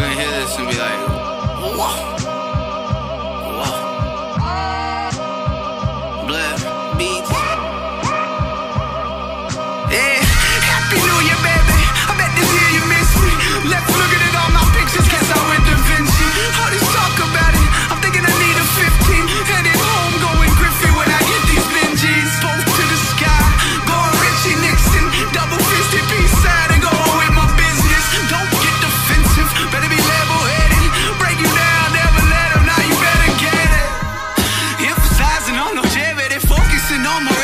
this and be like, whoa, whoa. Blood beats. on the jam and focusing on my